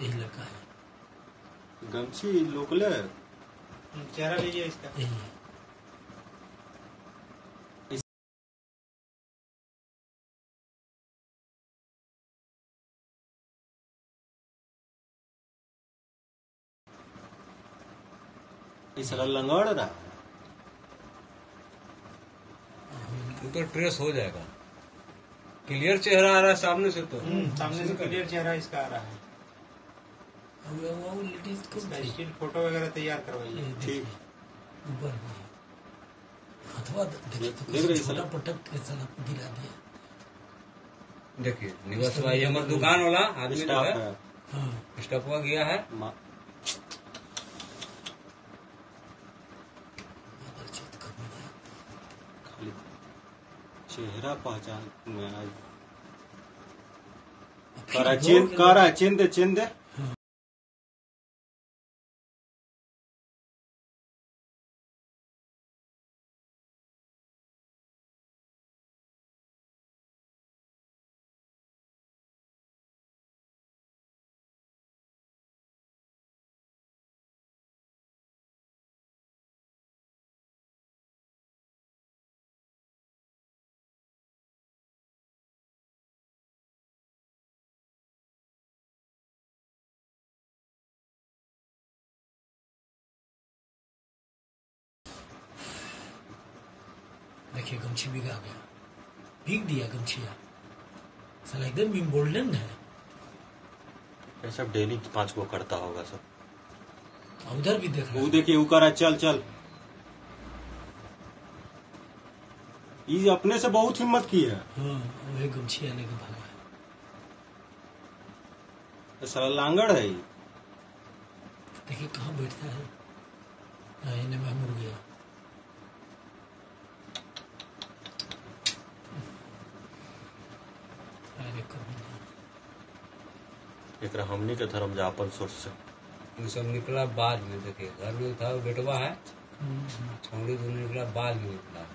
यही लड़का है। गमछी लोकले चेहरा लीजिए इसका। यही है। लंगड़ रहा है? तो ट्रेस हो जाएगा। क्लियर चेहरा आ रहा है सामने से तो। हम्म, सामने से क्लियर चेहरा इसका आ रहा है। लेडीज़ को फ़ोटो वगैरह तैयार करवाइए ये देखिए ऊपर में देखिए तो छोटा पटक गिरा दिया। देखिए निवास भाई हमारे दुकान वाला आदमी जो है। है। हाँ। स्टॉप हुआ गया है। चेहरा पहचान में आज करा दो चेन के करा चेन दे देखिए गमछी भीग आ गया। भीग दिया गमछिया। साला एकदम इम्बोल्डन है। सब डेली पाँच को करता होगा सब। उधर भी देख वो देखिए वो करा चल चल। ये अपने से बहुत हिम्मत की है। हाँ वही गमछिया लेके भागा है। साला लांगड़ है ये। देखिए कहाँ बैठता हाँ इन्हें मैं मुड़ गया एक हमनी के धर्म जापन सोच से। वो सब निकला बाद में देखिए। घर में था बेटवा है। छोड़ी तो निकला बाद में निकला।